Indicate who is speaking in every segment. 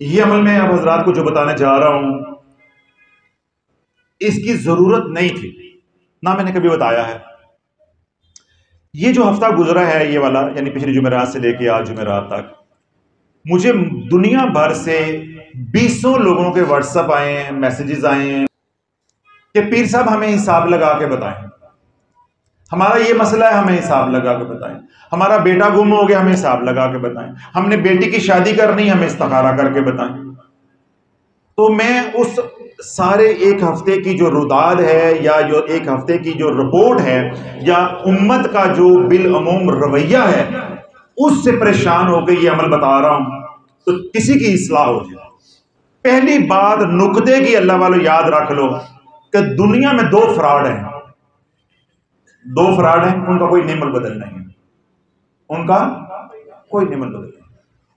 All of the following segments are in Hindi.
Speaker 1: ये अमल मैं अब हजरात को जो बताने जा रहा हूँ, इसकी ज़रूरत नहीं थी। ना मैंने कभी बताया है। ये जो हफ़्ता गुजरा है, ये वाला, यानी पिछली जुमेरात से लेके आज जुमेरात तक, मुझे दुनिया भर से बीसों लोगों के व्हाट्सएप आए हैं मैसेजेस आए हैं कि पीर साहब हमें हिसाब लगा के बताएँ। हमारा ये मसला है, हमें हिसाब लगा के बताएँ। हमारा बेटा गुम हो गया, हमें हिसाब लगा के बताएँ। हमने बेटी की शादी करनी हमें इस्तखारा करके बताएँ। तो मैं उस सारे एक हफ़्ते की जो रुदाद है, या जो एक हफ़्ते की जो रिपोर्ट है, या उम्मत का जो बिल अमूम रवैया है, उससे परेशान होकर ये अमल बता रहा हूँ। तो किसी की इसलाह हो जाए। पहली बात नुकते की अल्लाह वालों याद रख लो कि दुनिया में दो फ्रॉड हैं। दो फ्रॉड हैं, उनका कोई निमल बदल नहीं है। उनका कोई निमल बदल नहीं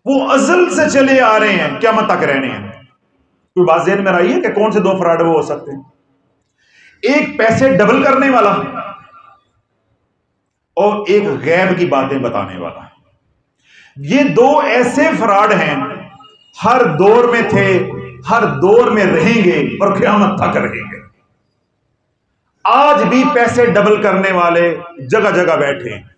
Speaker 1: वो अजल से चले आ रहे हैं क्या मत तक रहने हैं। कोई बात जेन में रही है कि कौन से दो फ्रॉड वो हो सकते हैं? एक पैसे डबल करने वाला और एक गैब की बातें बताने वाला। ये दो ऐसे फ्रॉड हैं, हर दौर में थे, हर दौर में रहेंगे और क्यामत तक रहेंगे। आज भी पैसे डबल करने वाले जगह जगह बैठे हैं।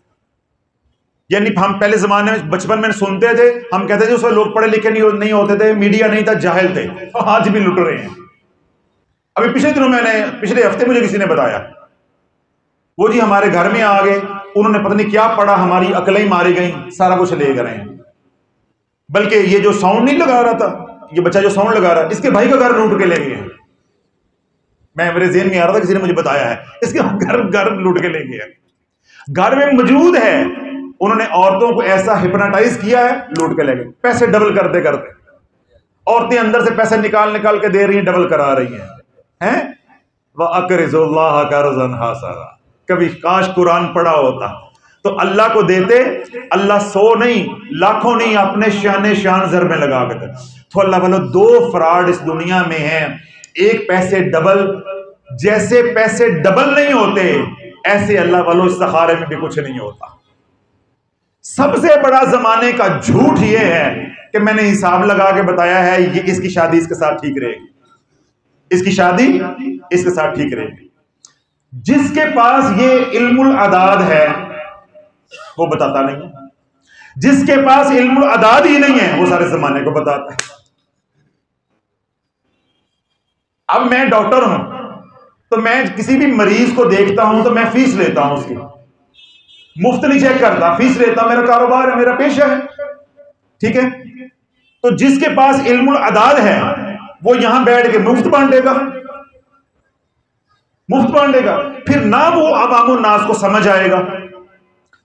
Speaker 1: यानी हम पहले जमाने में बचपन में सुनते थे हम कहते थे उसमें लोग पढ़े लिखे नहीं, नहीं होते थे मीडिया नहीं था जाहिल थे। तो आज भी लुट रहे हैं। अभी पिछले दिनों मैंने पिछले हफ़्ते मुझे किसी ने बताया। वो जी हमारे घर में आ गए उन्होंने पता नहीं क्या पढ़ा हमारी अकल ही मारी गई सारा कुछ ले गए बल्कि ये जो साउंड नहीं लगा रहा था ये बच्चा जो साउंड लगा रहा है इसके भाई का घर लूट के ले गए मैं मेरे जेन में आ रहा था, किसी ने मुझे बताया है। इसके घर घर लूट के ले गए घर में मौजूद है। उन्होंने औरतों को ऐसा हिप्नाटाइज किया है, लूट के ले गए पैसे डबल करते करते। औरतें अंदर से पैसे निकाल निकाल के दे रही हैं डबल करा रही हैं। हैं? वह अकरजुल्लाह का कभी काश कुरान पढ़ा होता। तो अल्लाह को देते, अल्लाह सौ नहीं, लाखों नहीं, अपने शान शान जर में लगा के तो अल्लाह वालों, दो फ्रॉड इस दुनिया में हैं। एक पैसे डबल जैसे पैसे डबल नहीं होते, ऐसे अल्लाह वालों सहारे में भी कुछ नहीं होता। सबसे बड़ा जमाने का झूठ यह है कि मैंने हिसाब लगा के बताया है, ये इसकी शादी इसके साथ ठीक रहेगी। इसकी शादी इसके साथ ठीक रहेगी। जिसके पास ये इल्मुल अदाद है, वो बताता नहीं जिसके पास इल्मुल अदाद ही नहीं है, वो सारे जमाने को बताता है। अब मैं डॉक्टर हूँ तो मैं किसी भी मरीज़ को देखता हूँ तो मैं फ़ीस लेता हूँ उसकी। मुफ़्त नहीं चेक करता फ़ीस लेता मेरा कारोबार है, मेरा पेशा है। ठीक है? तो जिसके पास इल्मुल अदाद है, वो यहाँ बैठ के मुफ़्त बांटेगा। मुफ़्त बांटेगा। फिर ना वो अवाम नास को समझ आएगा।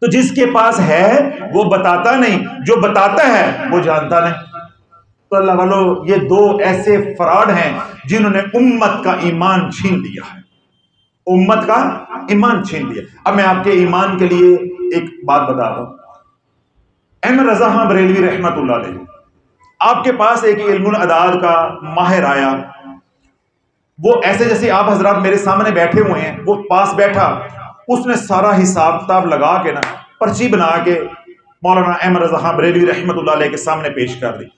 Speaker 1: तो जिसके पास है, वो बताता नहीं। जो बताता है, वो जानता नहीं। तो अल्लाह वालो, ये दो ऐसे फराड हैं जिन्होंने उम्मत का ईमान छीन लिया है। उम्मत का ईमान छीन लिया। अब मैं आपके ईमान के लिए एक बात बता दूँ। अहमद रजा खां बरेलवी रहमत आपके पास एक अदाद का माहिर आया। वो ऐसे जैसे आप हजरात मेरे सामने बैठे हुए हैं, वो पास बैठा, उसने सारा हिसाब किताब लगा के ना पर्ची बना के मौलाना अहमद रजा खां बरेलवी रहमत के सामने पेश कर दी।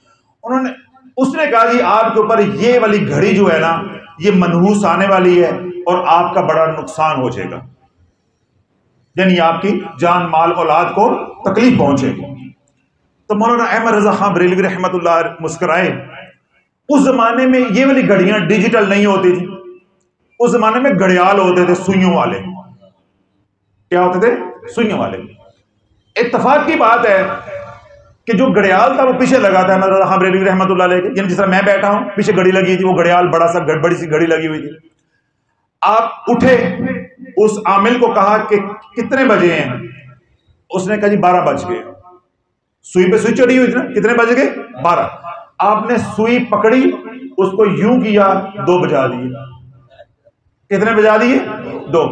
Speaker 1: उन्होंने, उसने कहा कि आपके ऊपर ये वाली घड़ी जो है ना, ये मनहूस आने वाली है और आपका बड़ा नुकसान हो जाएगा। यानी आपकी जान, माल, औलाद को तकलीफ़ पहुंचेगी। तो मौलाना अहमद रजा खान बरेलवी रहमत मुस्कराए, उस जमाने में ये वाली घड़ियाँ डिजिटल नहीं होती थी। उस जमाने में घड़ियाल होते थे सुइयों वाले। क्या होते थे? सुइयों वाले। इतफाक की बात है कि जो घड़ियाल था वो पीछे लगा था मतलब हम रेली रहमत यानी जिस तरह मैं बैठा हूँ, पीछे घड़ी लगी थी, वो घड़ियाल बड़ा सा बड़ी सी घड़ी लगी हुई थी। आप उठे, उस आमिल को कहा कि कितने बजे हैं? उसने कहा जी बारह बज गए। सुई पे सुई चढ़ी हुई थी ना, कितने बज गए? बारह। आपने सुई पकड़ी, उसको यूँ किया, दो बजा दिए। कितने बजा दिए? दो।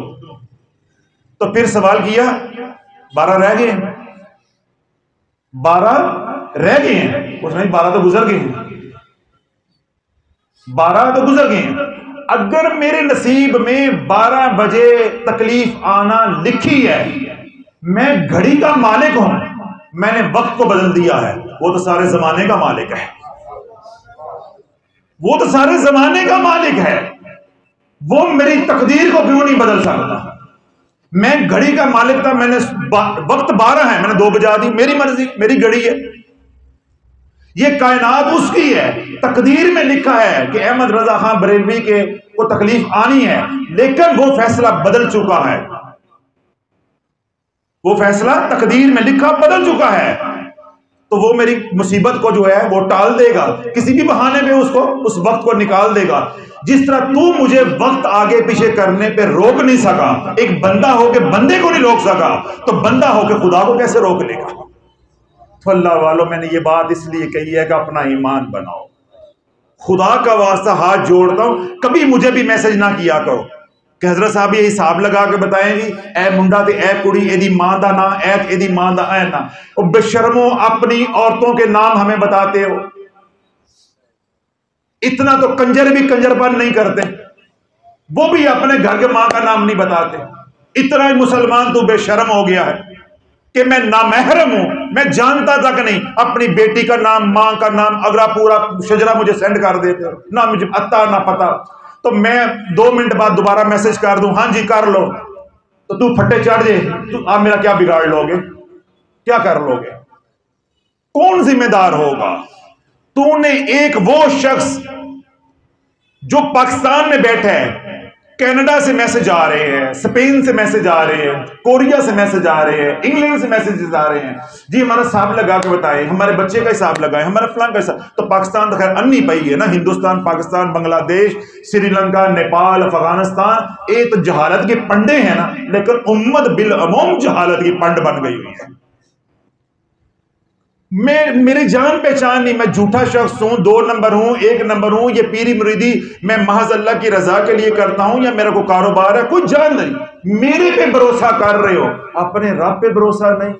Speaker 1: तो फिर सवाल किया, बारह रह गए। बारह रह गए हैं। उसने बारह तो गुजर गए हैं। बारह तो गुजर गए हैं। अगर मेरे नसीब में बारह बजे तकलीफ़ आना लिखी है, मैं घड़ी का मालिक हूँ। मैंने वक्त को बदल दिया है। वो तो सारे जमाने का मालिक है। वो तो सारे जमाने का मालिक है। वो मेरी तकदीर को क्यों नहीं बदल सकता? मैं घड़ी का मालिक था, मैंने वक्त बारह है, मैंने दो बजा दी, मेरी मर्ज़ी, मेरी घड़ी है। ये कायनात उसकी है, तकदीर में लिखा है कि अहमद रजा खान बरेलवी के को तकलीफ़ आनी है, लेकिन वो फैसला बदल चुका है। वो फैसला तकदीर में लिखा बदल चुका है। तो वो मेरी मुसीबत को जो है, वो टाल देगा। किसी भी बहाने में उसको उस वक्त को निकाल देगा। जिस तरह तू मुझे वक्त आगे पीछे करने पे रोक नहीं सका, एक बंदा होके बंदे को नहीं रोक सका तो बंदा होके खुदा को कैसे रोक लेगा? तो अल्लाह वालों, मैंने ये बात इसलिए कही है कि अपना ईमान बनाओ। खुदा का वास्ता हाथ जोड़ता हूँ। कभी मुझे भी मैसेज ना किया करो। हज़रत साहब ये हिसाब लगा के बताएँ जी ए मुंडा ते ए कुड़ी, एदी माँ का ना ए एदी माँ का ए ना। और बेशर्मो अपनी औरतों के नाम हमें बताते हो। इतना तो कंजर भी कंजरपन नहीं करते। वो भी अपने घर के माँ का नाम नहीं बताते। इतना ही मुसलमान तो बेशर्म हो गया है कि मैं नामहरम हूँ। मैं जानता तक नहीं, अपनी बेटी का नाम, माँ का नाम, अगर पूरा शजरा मुझे सेंड कर देते ना मुझे, अता ना पता। तो मैं दो मिनट बाद दोबारा मैसेज कर दू, हाँ जी, कर लो। तो तू फटे चढ़ जे, तू आप मेरा क्या बिगाड़ लोगे? क्या कर लोगे? कौन जिम्मेदार होगा? तूने एक वो शख्स जो पाकिस्तान में बैठा है कनाडा से मैसेज आ रहे हैं, स्पेन से मैसेज आ रहे हैं, कोरिया से मैसेज आ रहे हैं, इंग्लैंड से मैसेजेस आ रहे हैं। जी, हमारा हिसाब लगा के बताएँ, हमारे बच्चे का हिसाब लगाएँ, हमारा फलां का हिसाब तो पाकिस्तान तो खैर अन्नी पाई है ना, हिंदुस्तान, पाकिस्तान, बांग्लादेश, श्रीलंका, नेपाल, अफ़गानिस्तान, ये तो जहालत के पंडे हैं ना, लेकिन उम्मत बिल अमोम जहालत की पंड बन गई हुई है। मैं, मेरी जान पहचान नहीं, मैं झूठा शख्स हूँ, दो नंबर हूँ, एक नंबर हूँ, ये पीरी मुरीदी, मैं महज अल्लाह की रजा के लिए करता हूँ, या मेरा को कारोबार है कुछ जान नहीं। मेरे पे भरोसा कर रहे हो, अपने रब पे भरोसा नहीं।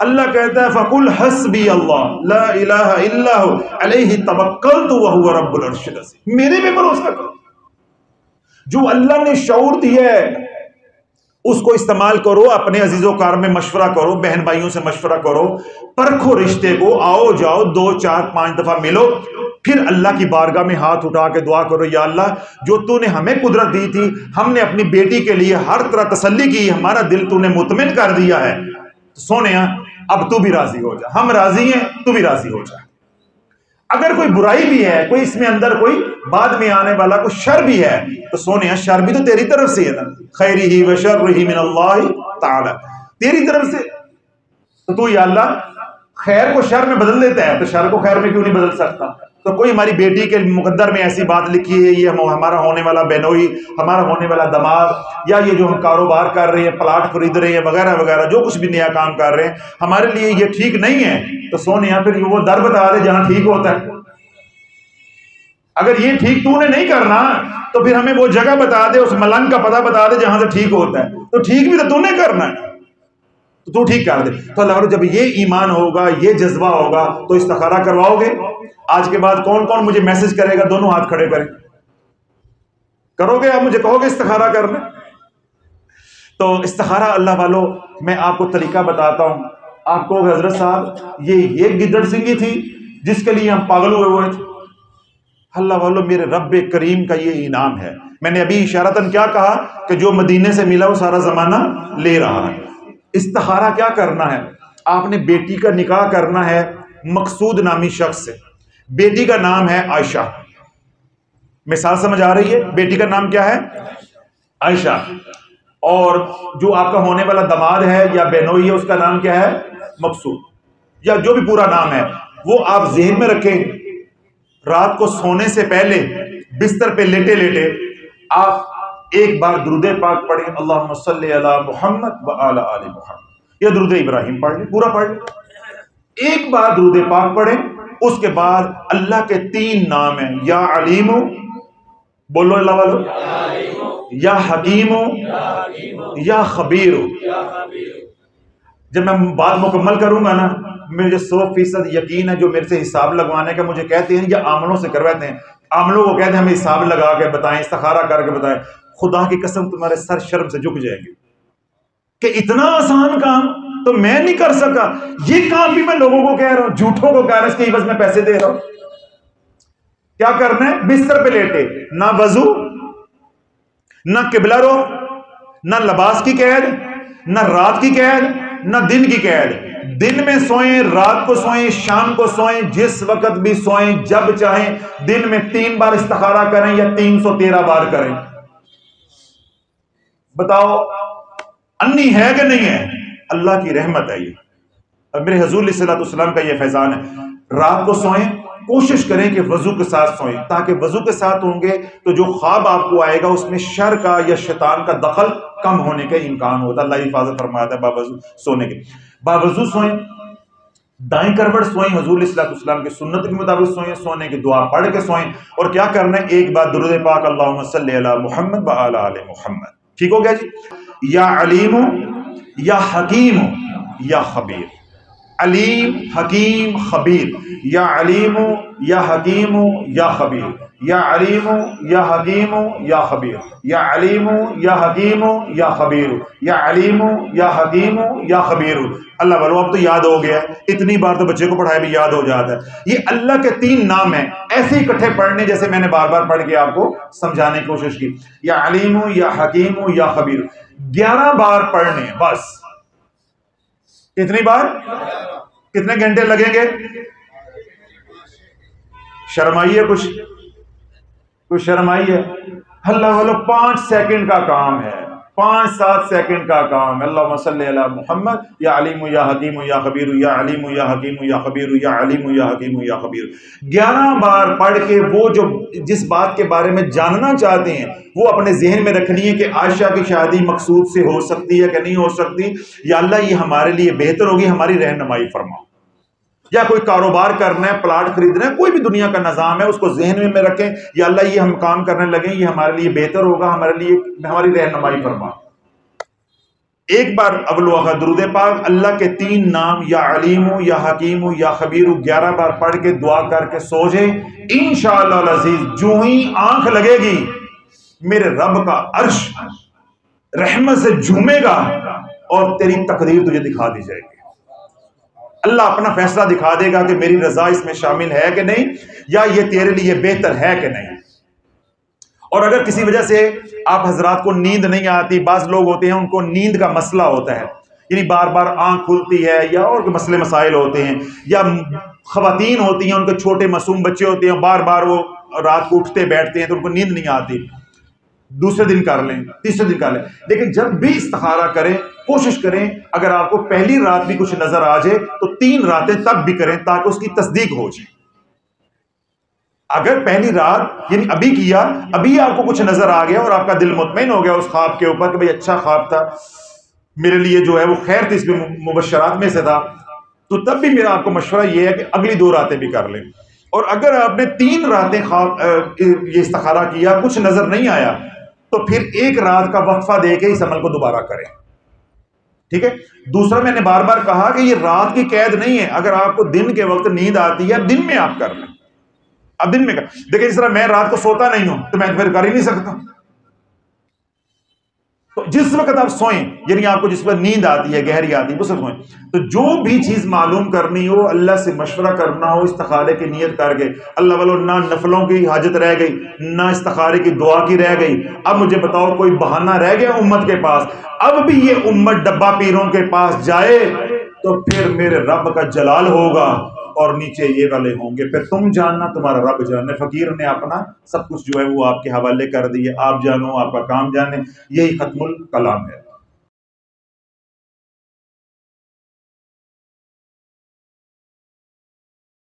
Speaker 1: अल्लाह कहता है, फकुल हसबी अल्लाह तवक्कल तो वह रब्बुल मेरे पे भरोसा करो। जो अल्लाह ने शौर दिया है उसको इस्तेमाल करो, अपने अजीजों कार में मशवरा करो, बहन भाइयों से मशवरा करो, परखो रिश्ते को, आओ, जाओ, दो, चार, पाँच दफ़ा मिलो, फिर अल्लाह की बारगाह में हाथ उठा के दुआ करो, या अल्लाह, जो तूने हमें कुदरत दी थी, हमने अपनी बेटी के लिए हर तरह तसल्ली की, हमारा दिल तूने मुतमिन कर दिया है। सोने अब तू भी राज़ी हो जा। हम राज़ी हैं, तू भी राज़ी हो जा। अगर कोई बुराई भी है, कोई इसमें अंदर कोई बाद में आने वाला कोई शर भी है तो सोने शर भी तो तेरी तरफ़ से है ना। खैरी ही व शर मिन तेरी तरफ़ से तो तू या अल्लाह खैर को शर में बदल देता है तो शर को खैर में क्यों नहीं बदल सकता? तो कोई हमारी बेटी के मुकद्दर में ऐसी बात लिखी है, ये हम हमारा होने वाला बेनोई, हमारा होने वाला दमाग या ये जो हम कारोबार कर रहे हैं, प्लाट खरीद रहे हैं, वगैरह वगैरह, जो कुछ भी नया काम कर रहे हैं, हमारे लिए ये ठीक नहीं है। तो सोने फिर वो दर बता दे जहाँ ठीक होता है। अगर ये ठीक तूने नहीं करना तो फिर हमें वो जगह बता दे, उस मलंग का पता बता दे जहाँ से ठीक होता है। तो ठीक भी तो तूने करना है। तो तू ठीक कर दे। तो अल्लाह जब ये ईमान होगा, ये जज्बा होगा तो इस्तखारा करवाओगे? आज के बाद कौन कौन मुझे मैसेज करेगा, दोनों हाथ खड़े करें। करोगे आप मुझे? कहोगे इस्तखारा करने? तो इस्तखारा अल्लाह वालों, मैं आपको तरीका बताता हूँ। आपको हज़रत साहब, ये ये गिदड़ सिंह थी, जिसके लिए हम पागल हुए हुए थे। अल्लाह वालों, मेरे रब करीम का ये इनाम है। मैंने अभी इशारतन क्या कहा कि जो मदीने से मिला, वो सारा जमाना ले रहा है। इस्तखारा क्या करना है? आपने बेटी का निकाह करना है मकसूद नामी शख्स से। बेटी का नाम है आयशा। मिसाल समझ आ रही है? बेटी का नाम क्या है? आयशा। और जो आपका होने वाला दमाद है या बेनोई है, उसका नाम क्या है? मकसूद। या जो भी पूरा नाम है, वो आप जहन में रखें। रात को सोने से पहले बिस्तर पे लेटे लेटे आप एक बार दुरुद पाक पढ़े अल्लाह मोहम्मद व मोहम्मद। या दुरुद इब्राहिम पढ़ लें, पूरा पढ़ ले। एक बार दुरुद पाक पढ़े, उसके बाद अल्लाह के तीन नाम है, या अलीम, बोलो अल्लाह वालो। या हकीम, या खबीर। जब मैं बात मुकम्मल करूँगा ना, मुझे सौ फ़ीसद यकीन है, जो मेरे से हिसाब लगवाने का मुझे कहते हैं, या आमलों से करवाते हैं। आमलों को कहते हैं, हमें हिसाब लगा के बताएँ, इस्तखारा करके बताएँ। खुदा की कसम तुम्हारे सर शर्म से झुक जाएँगे। कि इतना आसान काम तो मैं नहीं कर सका। ये काम भी मैं लोगों को कह रहा हूँ, झूठों को कह रहा हूँ मैं पैसे दे रहा हूँ। क्या करना है? बिस्तर पे लेटे। ना वज़ू, ना किबला रो ना लबास की कैद, ना रात की कैद, ना दिन की कैद। दिन में सोएँ, रात को सोएँ, शाम को सोएँ, जिस वक्त भी सोएँ, जब चाहें, दिन में तीन बार इस्तारा करें या तीन सौ तेरह बार करें। बताओ, अन्नी है कि नहीं है? अल्लाह की रहमत है ये। अब मेरे हजूल सलाम का ये फैजान है। रात को सोएँ, कोशिश करें कि वज़ू के साथ सोएँ, ताकि वज़ू के साथ होंगे तो जो ख्वाब आपको आएगा, उसमें शर का या शैतान का दखल कम होने का इम्कान होता है। अल्लाह हिफाजत फरमाता है बावजू सोने के। बावजू सोएँ, दाएँ करवट सोएँ हजूल इस्लाम की सुन्नत के मुताबिक सोएँ, सोने की दुआ पढ़ के सोएँ। और क्या करना है? एक बार दुरुद पाक अल्लाह मोहम्मद मोहम्मद। ठीक हो गया जी? या अलीम या हकीम या खबीर। अलीम, हकीम, खबीर। या अलीम, या हकीम, या खबीर। या अलीम, या हकीम, या खबीर। या अलीम, या हकीम, या खबीर। या अलीम, या हकीम, या खबीर। अल्लाह वालों अब तो याद हो गया। है इतनी बार तो बच्चे को पढ़ाया भी याद हो जाता है। ये अल्लाह के तीन नाम हैं। ऐसे इकट्ठे पढ़ने जैसे मैंने बार बार पढ़ के आपको समझाने की कोशिश की। या अलीम, या हकीम, या खबीर। ग्यारह बार पढ़ने, बस। कितनी बार? कितने घंटे लगेंगे? शर्माइए कुछ। कुछ शर्माइए। हल्ला वालों, पाँच सेकंड का काम है। पाँच सात सेकंड का काम। अल्लाह मसल मोहम्मद, या अलीम, या हकीम, या खबीर, या अलीम, या हकीम, या खबीर, या अलीम, या हकीम, या खबीर। ग्यारह बार पढ़ के वो जो जिस बात के बारे में जानना चाहते हैं, वो अपने जहन में रखनी है कि आयशा की शादी मकसूद से हो सकती है कि नहीं हो सकती। या अल्लाह ये हमारे लिए बेहतर होगी, हमारी रहनमाई फरमाओ। या कोई कारोबार करना है, प्लाट खरीदना है, कोई भी दुनिया का निज़ाम है, उसको जहन में रखें, या अल्लाह ये हम काम करने लगे, ये हमारे लिए बेहतर होगा, हमारे लिए, हमारी रहनुमाई फरमा। एक बार अवल दरुद पाक, अल्लाह के तीन नाम, या अलीम, या हकीम हो या खबीर, ग्यारह बार पढ़ के, दुआ करके सो जाए इन अज़ीज़, जो ही आँख लगेगी, मेरे रब का अर्श रहमत से झूमेगा, और तेरी तकदीर तुझे दिखा दी जाएगी। अल्लाह अपना फैसला दिखा देगा कि मेरी रजा इसमें शामिल है कि नहीं, या ये तेरे लिए बेहतर है कि नहीं। और अगर किसी वजह से आप हजरात को नींद नहीं आती, बाज लोग होते हैं, उनको नींद का मसला होता है। यानी बार बार आँख खुलती है, या और मसले मसाइल होते हैं, या खातन होती हैं, उनके छोटे मासूम बच्चे होते हैं बार बार वो रात को उठते बैठते हैं तो उनको नींद नहीं आती। दूसरे दिन कर लें, तीसरे दिन कर लें। लेकिन जब भी इस्तारा करें, कोशिश करें, अगर आपको पहली रात भी कुछ नज़र आ जाए तो तीन रातें तब भी करें ताकि उसकी तस्दीक हो जाए। अगर पहली रात, यानी अभी किया, अभी आपको कुछ नज़र आ गया और आपका दिल मुतमिन हो गया उस ख्वाब के ऊपर कि भाई अच्छा ख्वाब था, मेरे लिए जो है वो खैर थी इसमें मुबशरात में से था तो तब भी मेरा आपको मशवरा ये है कि अगली दो रातें भी कर लें। और अगर आपने तीन रातें ख्वाब ये इस्तारा किया, कुछ नज़र नहीं आया तो फिर एक रात का वक्फा दे के इस अमल को दोबारा करें। ठीक है? दूसरा, मैंने बार बार कहा कि ये रात की कैद नहीं है। अगर आपको दिन के वक्त नींद आती है, दिन में आप कर लें। अब दिन में कर देखिए, इस तरह मैं रात को सोता नहीं हूँ तो मैं फिर कर ही नहीं सकता। तो जिस वक्त आप सोएँ, यानी आपको जिस पर नींद आती है, गहरी आती है, उस सोएँ। तो जो भी चीज़ मालूम करनी हो, अल्लाह से मशवरा करना हो, इस्तखारे की नीयत करके, अल्लाह वालों ना नफलों की हाजत रह गई, ना इस्तखारे की दुआ की रह गई। अब मुझे बताओ, कोई बहाना रह गया उम्मत के पास? अब भी ये उम्मत डब्बा पीरों के पास जाए तो फिर मेरे रब का जलाल होगा। और नीचे ये वाले होंगे। फिर तुम जानना तुम्हारा रब जानने, फकीर ने अपना सब कुछ जो है वो आपके हवाले कर दिए आप जानो, आपका काम जाने। यही खत्मुल कलाम है।